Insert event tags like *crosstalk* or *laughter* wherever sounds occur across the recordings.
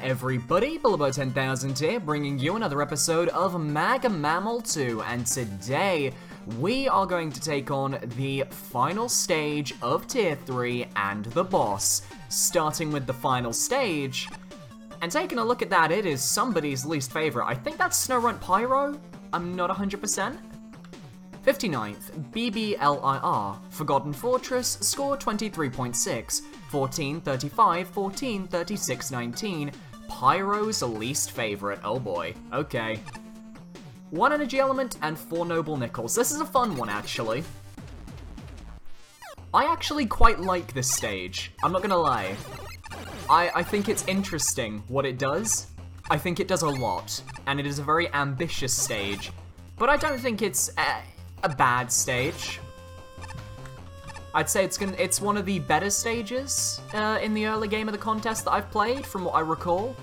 there, everybody. Bilbo10000 here, bringing you another episode of MaGMML 2, and today we are going to take on the final stage of Tier 3 and the boss. Starting with the final stage, and taking a look at that, it is somebody's least favorite. I think that's Snorunt Pyro? I'm not 100%. 59th, BBLIR, Forgotten Fortress, score 23.6, 14, 35, 14, 36, 19, Pyro's least favorite, oh boy, okay. One energy element and four noble nickels. This is a fun one, actually. I actually quite like this stage, I'm not gonna lie. I, I think it's interesting what it does. I think it does a lot, and it is a very ambitious stage. But I don't think it's... Uh, a bad stage. I'd say it's gonna, it's one of the better stages uh, in the early game of the contest that I've played, from what I recall.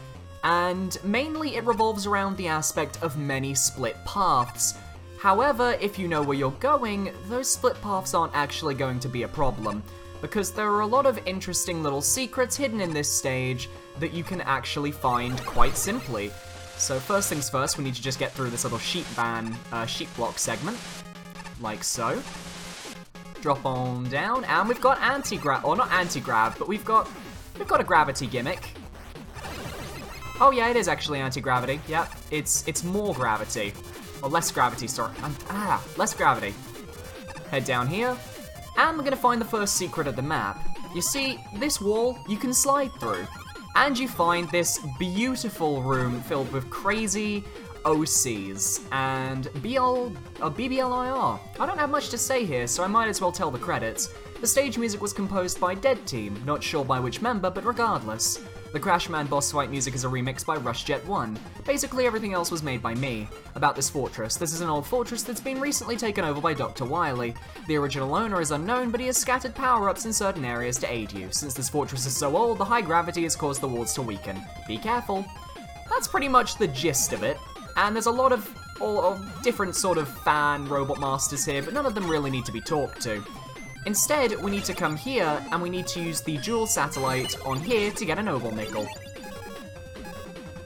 And mainly it revolves around the aspect of many split paths. However, if you know where you're going, those split paths aren't actually going to be a problem, because there are a lot of interesting little secrets hidden in this stage that you can actually find quite simply. So first things first, we need to just get through this little sheep van, uh, sheep block segment like so. Drop on down, and we've got anti-grav, or not anti-grav, but we've got, we've got a gravity gimmick. Oh yeah, it is actually anti-gravity. Yep, it's it's more gravity, or less gravity. Sorry, ah, less gravity. Head down here, and we're gonna find the first secret of the map. You see, this wall you can slide through, and you find this beautiful room filled with crazy OCs, and BL, uh, BBLIR. I don't have much to say here, so I might as well tell the credits. The stage music was composed by Dead Team, not sure by which member, but regardless. The Crashman boss fight music is a remix by RushJet1. Basically everything else was made by me. About this fortress, this is an old fortress that's been recently taken over by Dr. Wily. The original owner is unknown, but he has scattered power-ups in certain areas to aid you. Since this fortress is so old, the high gravity has caused the walls to weaken. Be careful. That's pretty much the gist of it. And there's a lot of, all, of different sort of fan robot masters here, but none of them really need to be talked to. Instead, we need to come here, and we need to use the dual satellite on here to get a Noble Nickel.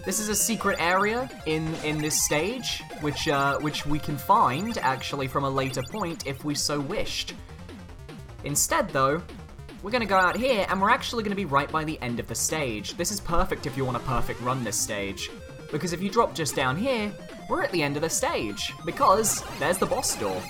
This is a secret area in, in this stage, which, uh, which we can find, actually, from a later point if we so wished. Instead, though, we're going to go out here, and we're actually going to be right by the end of the stage. This is perfect if you want a perfect run this stage because if you drop just down here, we're at the end of the stage, because there's the boss door.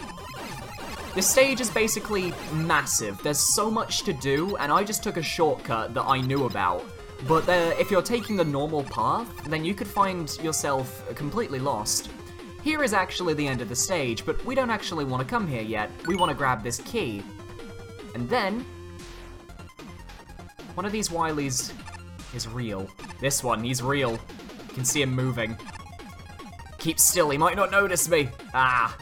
This stage is basically massive, there's so much to do, and I just took a shortcut that I knew about. But uh, if you're taking the normal path, then you could find yourself completely lost. Here is actually the end of the stage, but we don't actually want to come here yet. We want to grab this key. And then... One of these Wileys is real. This one, he's real can see him moving. Keep still, he might not notice me. Ah.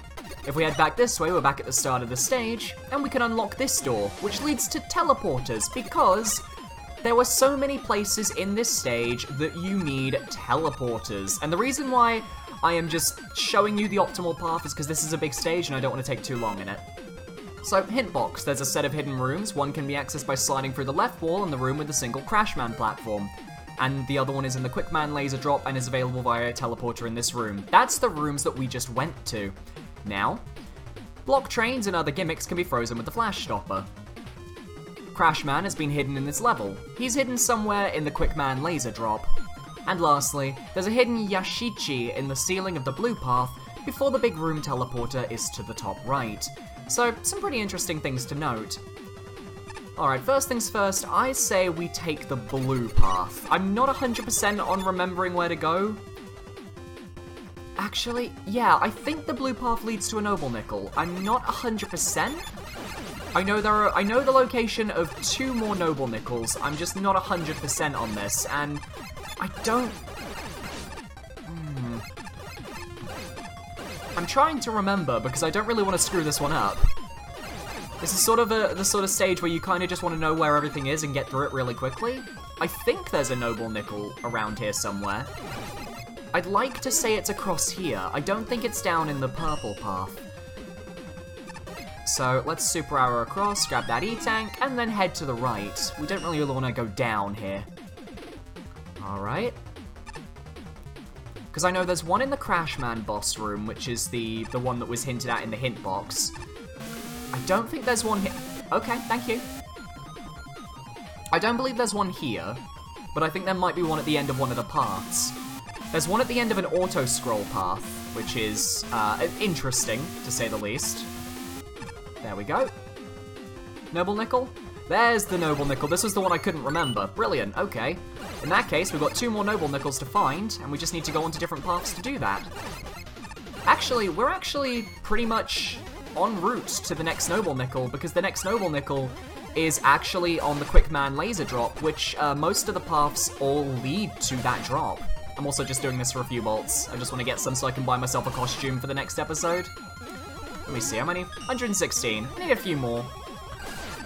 If we head back this way, we're back at the start of the stage, and we can unlock this door, which leads to teleporters, because there were so many places in this stage that you need teleporters. And the reason why I am just showing you the optimal path is because this is a big stage and I don't want to take too long in it. So, hint box, there's a set of hidden rooms. One can be accessed by sliding through the left wall in the room with the single Crashman platform and the other one is in the Quickman laser drop and is available via a teleporter in this room. That's the rooms that we just went to. Now, block trains and other gimmicks can be frozen with the flash stopper. Crashman has been hidden in this level. He's hidden somewhere in the Quickman laser drop. And lastly, there's a hidden Yashichi in the ceiling of the blue path before the big room teleporter is to the top right. So, some pretty interesting things to note. Alright, first things first, I say we take the blue path. I'm not 100% on remembering where to go. Actually, yeah, I think the blue path leads to a Noble Nickel. I'm not 100%. I know there are, I know the location of two more Noble Nickels. I'm just not 100% on this, and I don't... Hmm. I'm trying to remember because I don't really want to screw this one up. This is sort of a, the sort of stage where you kind of just want to know where everything is and get through it really quickly. I think there's a Noble Nickel around here somewhere. I'd like to say it's across here. I don't think it's down in the purple path. So let's super arrow across, grab that E-Tank, and then head to the right. We don't really want to go down here. Alright. Because I know there's one in the Crashman boss room, which is the, the one that was hinted at in the hint box. I don't think there's one here. Okay, thank you. I don't believe there's one here, but I think there might be one at the end of one of the paths. There's one at the end of an auto-scroll path, which is uh, interesting, to say the least. There we go. Noble Nickel? There's the Noble Nickel. This was the one I couldn't remember. Brilliant, okay. In that case, we've got two more Noble Nickels to find, and we just need to go onto different paths to do that. Actually, we're actually pretty much en route to the next Noble Nickel, because the next Noble Nickel is actually on the Quickman Laser Drop, which uh, most of the paths all lead to that drop. I'm also just doing this for a few bolts. I just want to get some so I can buy myself a costume for the next episode. Let me see, how many? 116. I need a few more.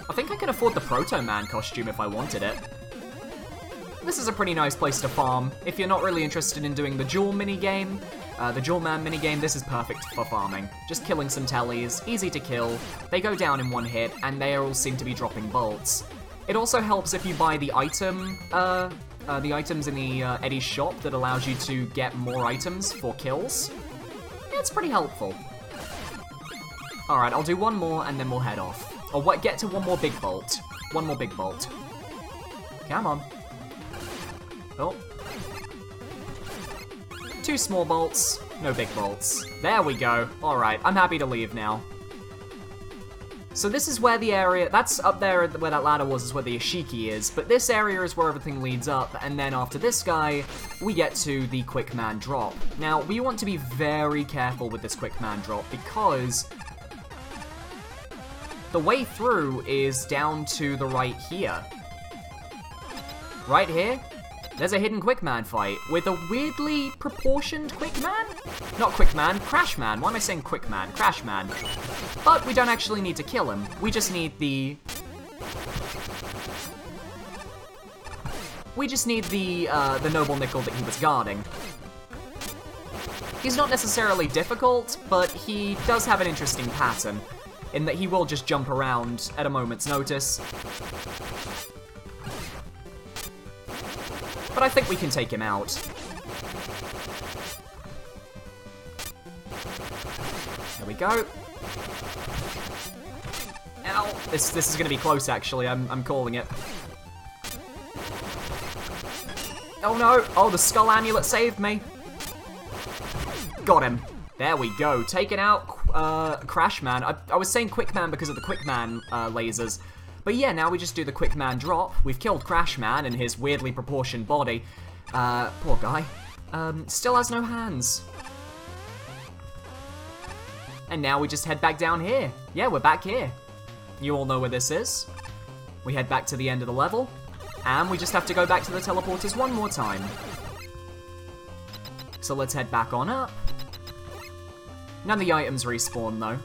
I think I can afford the Proto Man costume if I wanted it. This is a pretty nice place to farm. If you're not really interested in doing the Jewel minigame, uh, the Jewel Man minigame, this is perfect for farming. Just killing some tellies, easy to kill, they go down in one hit, and they all seem to be dropping bolts. It also helps if you buy the item, uh, uh, the items in the uh, Eddie's shop that allows you to get more items for kills. It's pretty helpful. Alright, I'll do one more and then we'll head off. Or what? Get to one more big bolt. One more big bolt. Come on. Oh. Two small bolts, no big bolts. There we go. Alright, I'm happy to leave now. So this is where the area, that's up there where that ladder was, is where the Yashichi is, but this area is where everything leads up, and then after this guy, we get to the Quick Man drop. Now, we want to be very careful with this Quick Man drop, because the way through is down to the right here. Right here, there's a hidden Quickman fight with a weirdly proportioned Quickman? Not Quickman, Crashman. Why am I saying Quickman? Crashman. But we don't actually need to kill him. We just need the... We just need the, uh, the Noble Nickel that he was guarding. He's not necessarily difficult, but he does have an interesting pattern in that he will just jump around at a moment's notice. But I think we can take him out. There we go. Ow! This, this is going to be close, actually. I'm, I'm calling it. Oh no! Oh, the Skull Amulet saved me! Got him. There we go. Taken out uh, Crash Man. I, I was saying Quick Man because of the Quickman uh, lasers. But yeah, now we just do the Quick Man drop. We've killed Crash Man and his weirdly proportioned body. Uh, poor guy. Um, still has no hands. And now we just head back down here. Yeah, we're back here. You all know where this is. We head back to the end of the level. And we just have to go back to the teleporters one more time. So let's head back on up. None of the items respawn though.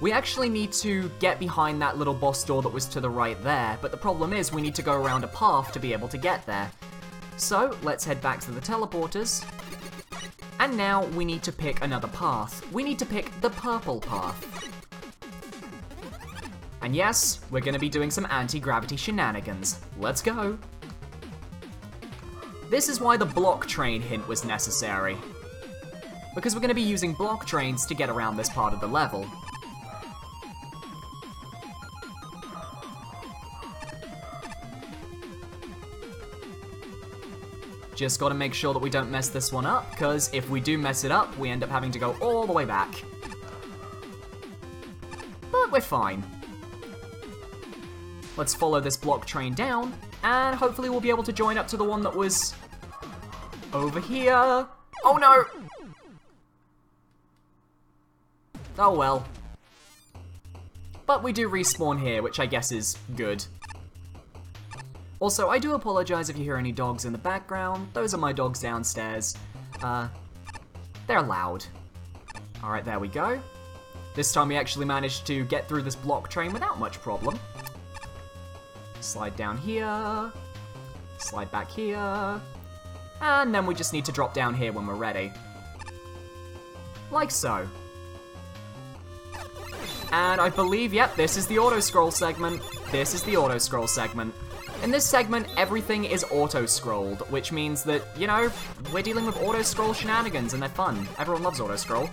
We actually need to get behind that little boss door that was to the right there, but the problem is we need to go around a path to be able to get there. So, let's head back to the teleporters. And now we need to pick another path. We need to pick the purple path. And yes, we're going to be doing some anti-gravity shenanigans. Let's go. This is why the block train hint was necessary because we're going to be using block trains to get around this part of the level. Just gotta make sure that we don't mess this one up, because if we do mess it up, we end up having to go all the way back. But we're fine. Let's follow this block train down, and hopefully we'll be able to join up to the one that was over here. Oh no! Oh well. But we do respawn here, which I guess is good. Also, I do apologize if you hear any dogs in the background. Those are my dogs downstairs. Uh, they're loud. Alright, there we go. This time we actually managed to get through this block train without much problem. Slide down here. Slide back here. And then we just need to drop down here when we're ready. Like so. And I believe, yep, this is the auto-scroll segment. This is the auto-scroll segment. In this segment, everything is auto-scrolled, which means that, you know, we're dealing with auto-scroll shenanigans and they're fun. Everyone loves auto-scroll.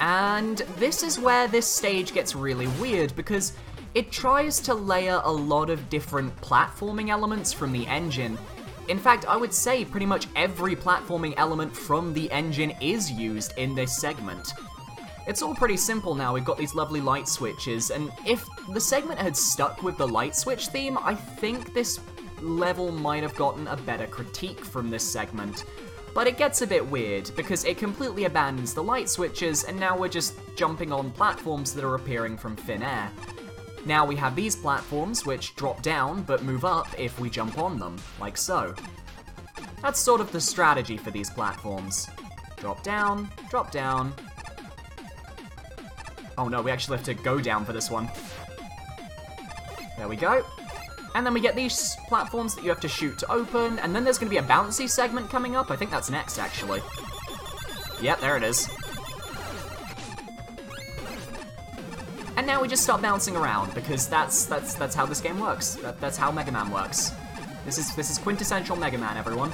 And this is where this stage gets really weird because it tries to layer a lot of different platforming elements from the engine. In fact, I would say pretty much every platforming element from the engine is used in this segment. It's all pretty simple now, we've got these lovely light switches, and if the segment had stuck with the light switch theme, I think this level might have gotten a better critique from this segment. But it gets a bit weird, because it completely abandons the light switches, and now we're just jumping on platforms that are appearing from thin air. Now we have these platforms, which drop down, but move up if we jump on them, like so. That's sort of the strategy for these platforms. Drop down, drop down, Oh no, we actually have to go down for this one. There we go. And then we get these platforms that you have to shoot to open, and then there's going to be a bouncy segment coming up. I think that's next, actually. Yep, there it is. And now we just start bouncing around, because that's that's that's how this game works. That, that's how Mega Man works. This is this is quintessential Mega Man, everyone.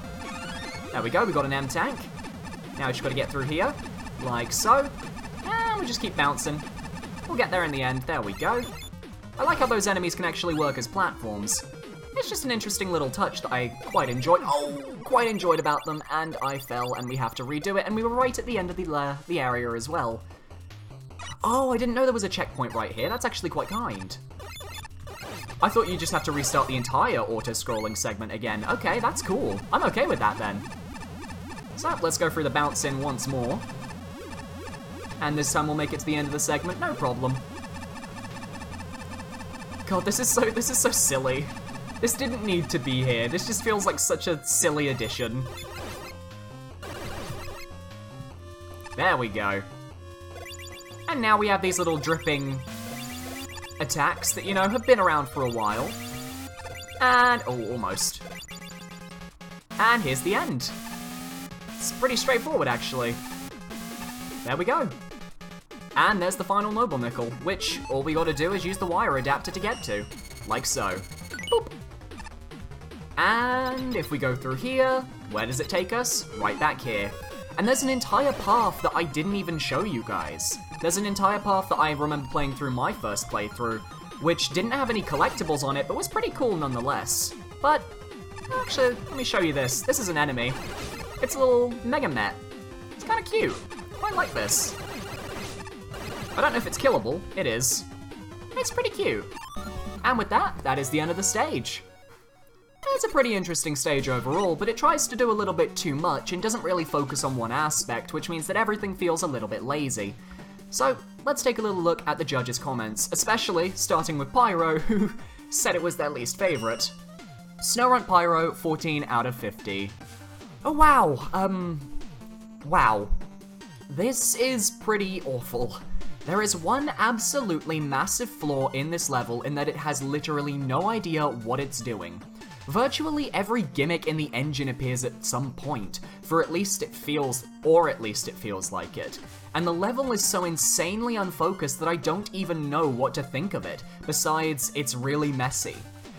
There we go, we got an M tank. Now we just got to get through here, like so. And we just keep bouncing. We'll get there in the end. There we go. I like how those enemies can actually work as platforms. It's just an interesting little touch that I quite enjoyed. Oh, quite enjoyed about them, and I fell, and we have to redo it, and we were right at the end of the uh, the area as well. Oh, I didn't know there was a checkpoint right here. That's actually quite kind. I thought you just have to restart the entire auto-scrolling segment again. Okay, that's cool. I'm okay with that then. So, let's go through the bounce in once more. And this time we'll make it to the end of the segment, no problem. God, this is so this is so silly. This didn't need to be here. This just feels like such a silly addition. There we go. And now we have these little dripping attacks that, you know, have been around for a while. And, oh, almost. And here's the end. It's pretty straightforward, actually. There we go. And there's the final Noble Nickel, which all we gotta do is use the wire adapter to get to. Like so. Boop. And if we go through here, where does it take us? Right back here. And there's an entire path that I didn't even show you guys. There's an entire path that I remember playing through my first playthrough, which didn't have any collectibles on it, but was pretty cool nonetheless. But, actually, let me show you this. This is an enemy. It's a little Mega Met. It's kinda cute. Quite like this. I don't know if it's killable. It is. It's pretty cute. And with that, that is the end of the stage. It's a pretty interesting stage overall, but it tries to do a little bit too much and doesn't really focus on one aspect, which means that everything feels a little bit lazy. So, let's take a little look at the judges' comments, especially starting with Pyro, *laughs* who said it was their least favourite. Snowrun Pyro, 14 out of 50. Oh wow, um, wow. This is pretty awful. There is one absolutely massive flaw in this level in that it has literally no idea what it's doing. Virtually every gimmick in the engine appears at some point, for at least it feels, or at least it feels like it. And the level is so insanely unfocused that I don't even know what to think of it, besides, it's really messy.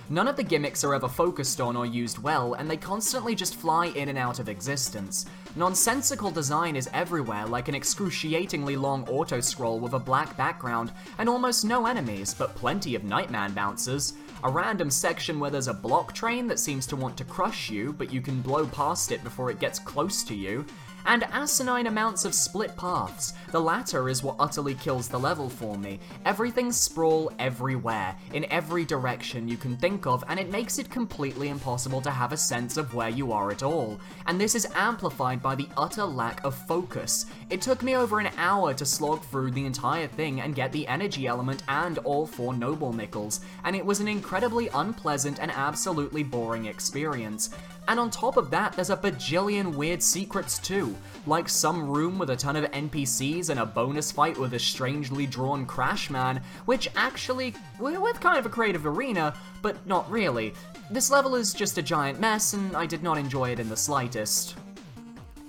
None of the gimmicks are ever focused on or used well, and they constantly just fly in and out of existence. Nonsensical design is everywhere, like an excruciatingly long auto-scroll with a black background, and almost no enemies, but plenty of Nightman bouncers. A random section where there's a block train that seems to want to crush you, but you can blow past it before it gets close to you, and asinine amounts of split paths. The latter is what utterly kills the level for me. Everything sprawl everywhere, in every direction you can think of, and it makes it completely impossible to have a sense of where you are at all. And this is amplified by the utter lack of focus. It took me over an hour to slog through the entire thing and get the energy element and all four Noble Nickels, and it was an incredibly unpleasant and absolutely boring experience. And on top of that, there's a bajillion weird secrets too, like some room with a ton of NPCs and a bonus fight with a strangely drawn Crash Man, which actually, with kind of a creative arena, but not really. This level is just a giant mess, and I did not enjoy it in the slightest.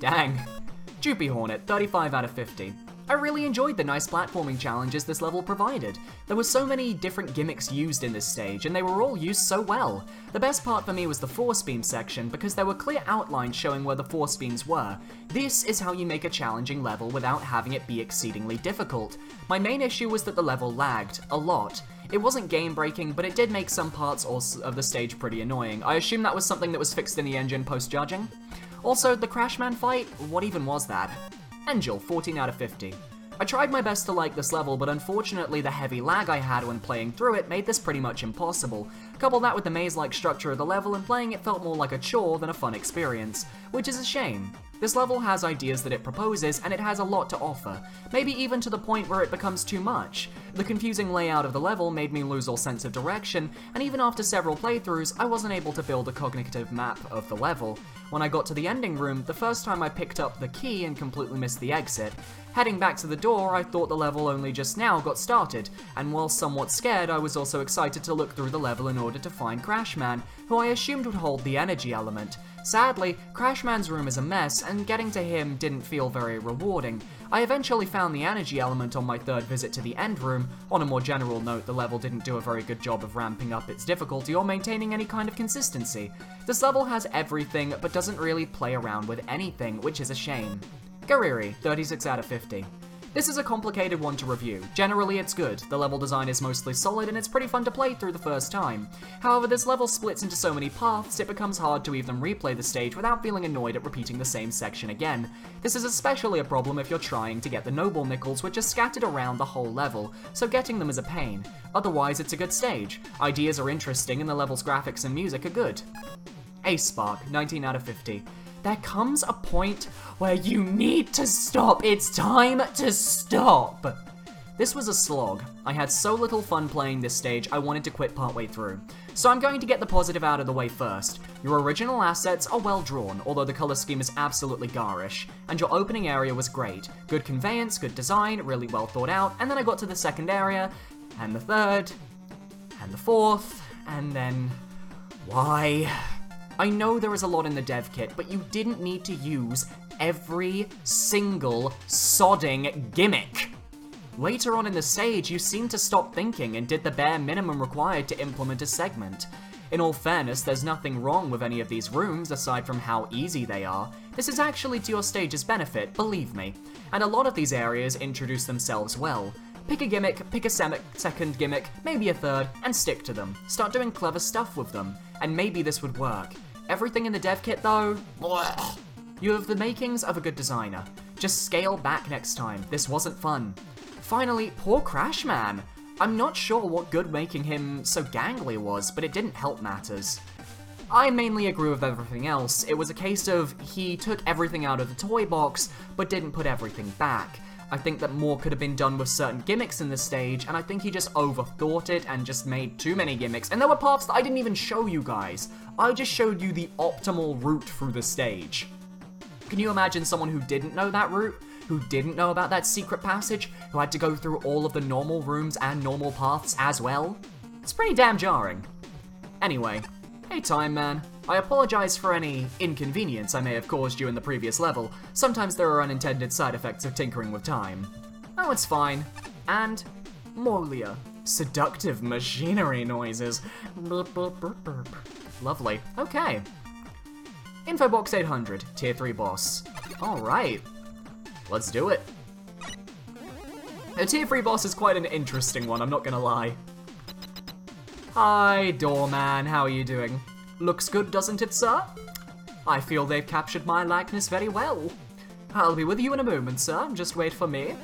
Dang. Droopy Hornet, 35 out of 50. I really enjoyed the nice platforming challenges this level provided. There were so many different gimmicks used in this stage, and they were all used so well. The best part for me was the force beam section, because there were clear outlines showing where the force beams were. This is how you make a challenging level without having it be exceedingly difficult. My main issue was that the level lagged, a lot. It wasn't game-breaking, but it did make some parts of the stage pretty annoying. I assume that was something that was fixed in the engine post-judging. Also, the Crashman fight, what even was that? Angel, 14 out of 50. I tried my best to like this level, but unfortunately the heavy lag I had when playing through it made this pretty much impossible. Couple that with the maze-like structure of the level, and playing it felt more like a chore than a fun experience, which is a shame. This level has ideas that it proposes, and it has a lot to offer, maybe even to the point where it becomes too much. The confusing layout of the level made me lose all sense of direction, and even after several playthroughs, I wasn't able to build a cognitive map of the level. When I got to the ending room, the first time I picked up the key and completely missed the exit. Heading back to the door, I thought the level only just now got started, and while somewhat scared, I was also excited to look through the level in order to find Crashman, who I assumed would hold the energy element. Sadly, Crashman's room is a mess, and getting to him didn't feel very rewarding. I eventually found the energy element on my third visit to the end room. On a more general note, the level didn't do a very good job of ramping up its difficulty or maintaining any kind of consistency. This level has everything, but doesn't really play around with anything, which is a shame. Gariri, 36 out of 50. This is a complicated one to review. Generally, it's good. The level design is mostly solid, and it's pretty fun to play through the first time. However, this level splits into so many paths, it becomes hard to even replay the stage without feeling annoyed at repeating the same section again. This is especially a problem if you're trying to get the Noble Nickels, which are scattered around the whole level, so getting them is a pain. Otherwise, it's a good stage. Ideas are interesting, and the level's graphics and music are good. Ace Spark, 19 out of 50 there comes a point where you need to stop. It's time to stop. This was a slog. I had so little fun playing this stage, I wanted to quit partway through. So I'm going to get the positive out of the way first. Your original assets are well drawn, although the color scheme is absolutely garish, and your opening area was great. Good conveyance, good design, really well thought out, and then I got to the second area, and the third, and the fourth, and then... Why? I know there is a lot in the dev kit, but you didn't need to use every single sodding gimmick. Later on in the stage, you seemed to stop thinking and did the bare minimum required to implement a segment. In all fairness, there's nothing wrong with any of these rooms aside from how easy they are. This is actually to your stage's benefit, believe me. And a lot of these areas introduce themselves well. Pick a gimmick, pick a second gimmick, maybe a third, and stick to them. Start doing clever stuff with them, and maybe this would work. Everything in the dev kit though. You have the makings of a good designer. Just scale back next time, this wasn't fun. Finally, poor Crash Man. I'm not sure what good making him so gangly was, but it didn't help matters. I mainly agree with everything else. It was a case of he took everything out of the toy box, but didn't put everything back. I think that more could have been done with certain gimmicks in the stage, and I think he just overthought it and just made too many gimmicks. And there were parts that I didn't even show you guys. I just showed you the optimal route through the stage. Can you imagine someone who didn't know that route? Who didn't know about that secret passage? Who had to go through all of the normal rooms and normal paths as well? It's pretty damn jarring. Anyway, hey Time Man. I apologize for any inconvenience I may have caused you in the previous level. Sometimes there are unintended side effects of tinkering with time. Oh, it's fine. And Molia. Uh, seductive machinery noises. Burp, burp, burp, Lovely. Okay. Infobox 800, Tier 3 boss. Alright. Let's do it. A Tier 3 boss is quite an interesting one, I'm not gonna lie. Hi, Doorman, how are you doing? Looks good, doesn't it, sir? I feel they've captured my likeness very well. I'll be with you in a moment, sir. Just wait for me.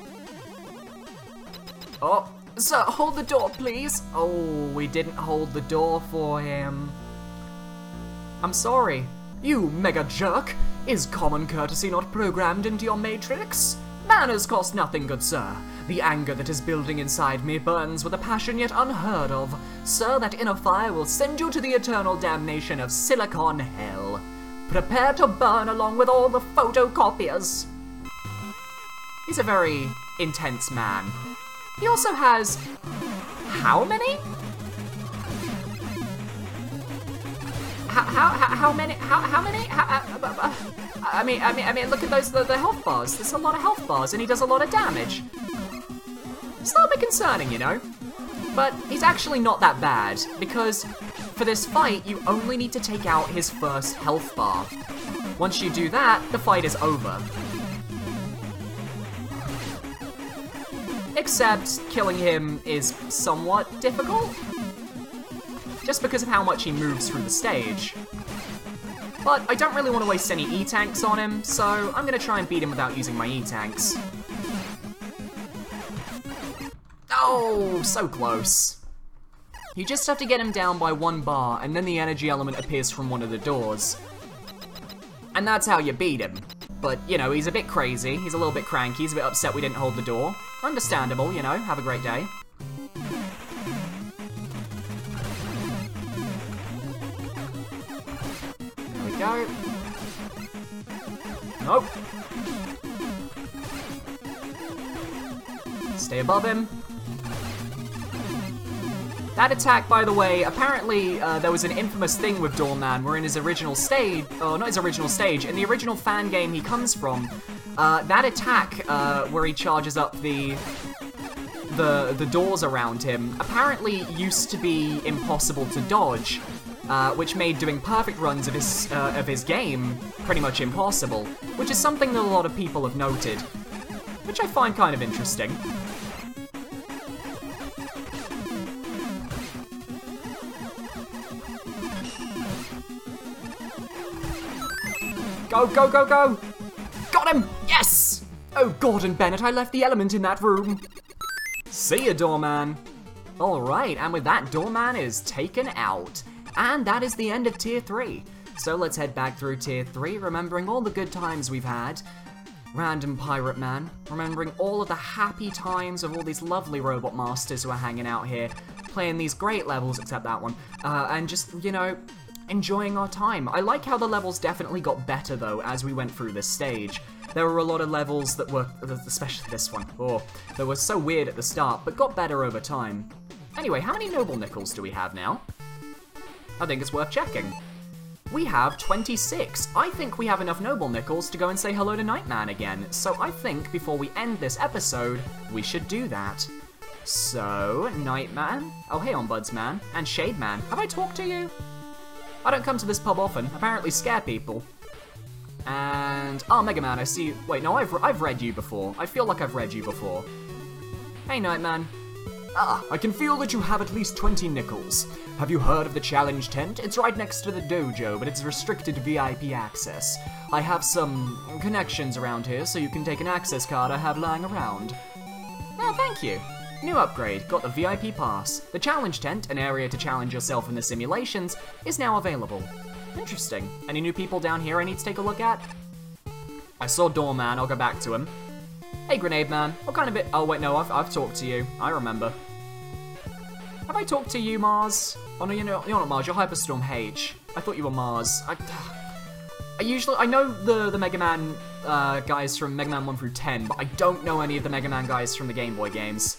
Oh, sir, hold the door, please. Oh, we didn't hold the door for him. I'm sorry. You mega jerk. Is common courtesy not programmed into your matrix? Manners cost nothing, good sir. The anger that is building inside me burns with a passion yet unheard of. Sir, that inner fire will send you to the eternal damnation of Silicon Hell. Prepare to burn along with all the photocopiers. He's a very intense man. He also has... how many? How, how, how many, how, how many, how, uh, I mean, I mean, I mean, look at those the, the health bars. There's a lot of health bars, and he does a lot of damage. It's a little bit concerning, you know. But he's actually not that bad because for this fight, you only need to take out his first health bar. Once you do that, the fight is over. Except killing him is somewhat difficult. Just because of how much he moves through the stage. But I don't really want to waste any E-Tanks on him, so I'm going to try and beat him without using my E-Tanks. Oh, so close. You just have to get him down by one bar, and then the energy element appears from one of the doors. And that's how you beat him. But, you know, he's a bit crazy, he's a little bit cranky, he's a bit upset we didn't hold the door. Understandable, you know, have a great day. There we go. Nope. Stay above him. That attack, by the way, apparently uh, there was an infamous thing with Doorman where in his original stage, oh, not his original stage, in the original fan game he comes from, uh, that attack uh, where he charges up the the the doors around him apparently used to be impossible to dodge, uh, which made doing perfect runs of his uh, of his game pretty much impossible, which is something that a lot of people have noted, which I find kind of interesting. Go, go, go, go! Got him! Yes! Oh, Gordon Bennett, I left the element in that room. See ya, Doorman. Alright, and with that, Doorman is taken out. And that is the end of Tier 3. So let's head back through Tier 3, remembering all the good times we've had. Random Pirate Man, remembering all of the happy times of all these lovely Robot Masters who are hanging out here, playing these great levels, except that one, uh, and just, you know, enjoying our time. I like how the levels definitely got better though as we went through this stage. There were a lot of levels that were, especially this one, oh, that were so weird at the start, but got better over time. Anyway, how many Noble Nickels do we have now? I think it's worth checking. We have 26. I think we have enough Noble Nickels to go and say hello to Nightman again, so I think before we end this episode, we should do that. So, Nightman, oh hey Ombudsman, and Shademan, have I talked to you? I don't come to this pub often, apparently scare people. And, oh, Mega Man, I see you. Wait, no, I've, I've read you before. I feel like I've read you before. Hey, Nightman. Ah, I can feel that you have at least 20 nickels. Have you heard of the challenge tent? It's right next to the dojo, but it's restricted VIP access. I have some connections around here, so you can take an access card I have lying around. Oh, thank you. New upgrade, got the VIP pass. The challenge tent, an area to challenge yourself in the simulations, is now available. Interesting. Any new people down here I need to take a look at? I saw Doorman, I'll go back to him. Hey Grenade Man, what kind of it? Oh wait, no, I've, I've talked to you. I remember. Have I talked to you, Mars? Oh no, you're not, you're not Mars, you're Hyperstorm H. I thought you were Mars. I, *sighs* I usually, I know the, the Mega Man uh, guys from Mega Man 1 through 10, but I don't know any of the Mega Man guys from the Game Boy games.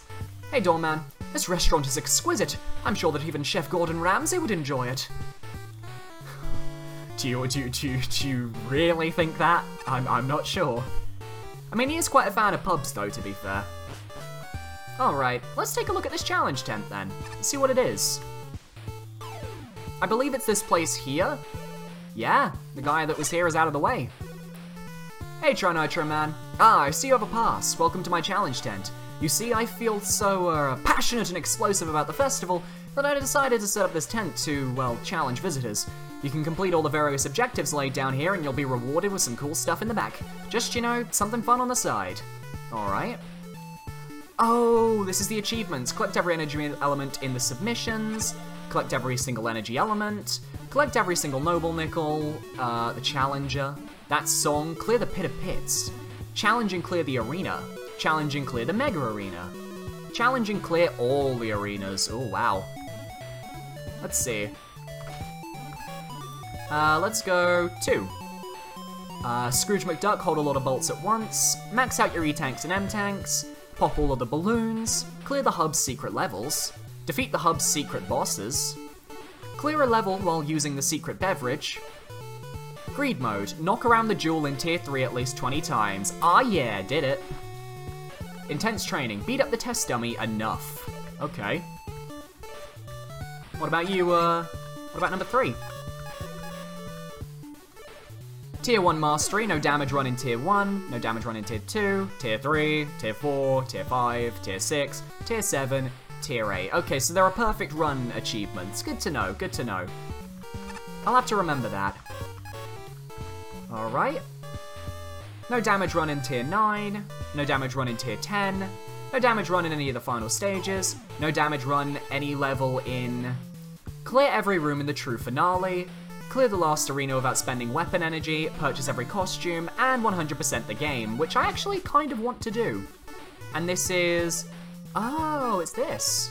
Hey, Doorman. This restaurant is exquisite. I'm sure that even Chef Gordon Ramsay would enjoy it. *sighs* do, you, do, do, do you really think that? I'm, I'm not sure. I mean, he is quite a fan of pubs, though, to be fair. Alright, let's take a look at this challenge tent, then. See what it is. I believe it's this place here. Yeah, the guy that was here is out of the way. Hey, Tri Nitro Man. Ah, I see you have a pass. Welcome to my challenge tent. You see, I feel so uh, passionate and explosive about the festival that I decided to set up this tent to, well, challenge visitors. You can complete all the various objectives laid down here and you'll be rewarded with some cool stuff in the back. Just, you know, something fun on the side. Alright. Oh, this is the achievements. Collect every energy element in the submissions, collect every single energy element, collect every single noble nickel, uh, the challenger, that song, clear the pit of pits, challenge and clear the arena, Challenge and clear the Mega Arena. Challenge and clear all the arenas. Oh, wow. Let's see. Uh, let's go two. Uh, Scrooge McDuck, hold a lot of bolts at once, max out your E-tanks and M-tanks, pop all of the balloons, clear the hub's secret levels, defeat the hub's secret bosses, clear a level while using the secret beverage, Greed mode. Knock around the jewel in tier 3 at least 20 times. Ah yeah, did it. Intense training. Beat up the test dummy enough. Okay. What about you, uh... What about number 3? Tier 1 Mastery, no damage run in Tier 1, no damage run in Tier 2, Tier 3, Tier 4, Tier 5, Tier 6, Tier 7, Tier 8. Okay, so there are perfect run achievements. Good to know, good to know. I'll have to remember that. Alright. No damage run in Tier 9, no damage run in Tier 10, no damage run in any of the final stages, no damage run any level in... Clear every room in the true finale, clear the last arena without spending weapon energy, purchase every costume, and 100% the game, which I actually kind of want to do. And this is... Oh, it's this.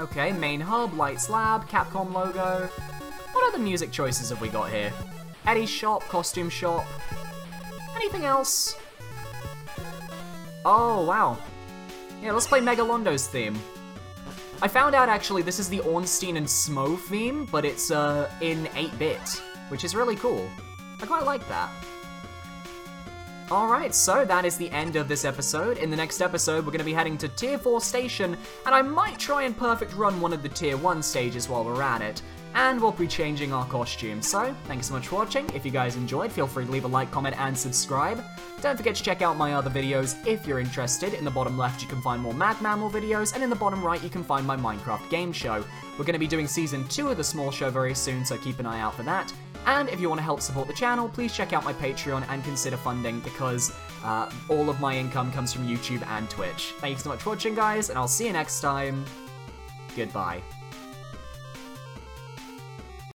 Okay, main hub, Lights Lab, Capcom logo. What other music choices have we got here? Eddie's shop, costume shop. Anything else? Oh, wow. Yeah, let's play Megalondo's theme. I found out actually this is the Ornstein and Smough theme, but it's uh, in 8-bit, which is really cool. I quite like that. Alright, so that is the end of this episode. In the next episode, we're going to be heading to Tier 4 Station, and I might try and perfect run one of the Tier 1 stages while we're at it and we'll be changing our costumes. So, thanks so much for watching. If you guys enjoyed, feel free to leave a like, comment, and subscribe. Don't forget to check out my other videos if you're interested. In the bottom left, you can find more MaGMML videos, and in the bottom right, you can find my Minecraft game show. We're going to be doing Season 2 of the Small Show very soon, so keep an eye out for that. And if you want to help support the channel, please check out my Patreon and consider funding because uh, all of my income comes from YouTube and Twitch. Thanks so much for watching, guys, and I'll see you next time. Goodbye.